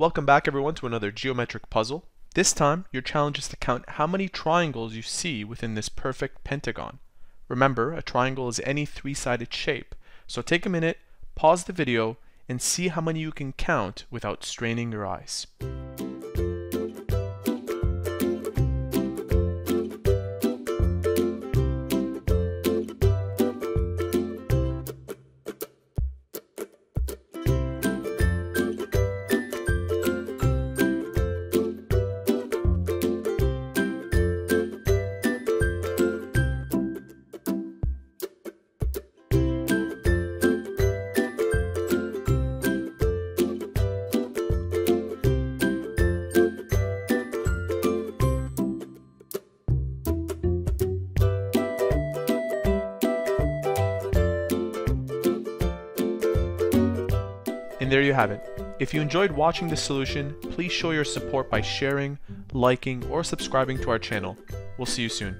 Welcome back everyone to another geometric puzzle. This time, your challenge is to count how many triangles you see within this perfect pentagon. Remember, a triangle is any three-sided shape, so take a minute, pause the video, and see how many you can count without straining your eyes. And there you have it. If you enjoyed watching this solution, please show your support by sharing, liking, or subscribing to our channel. We'll see you soon.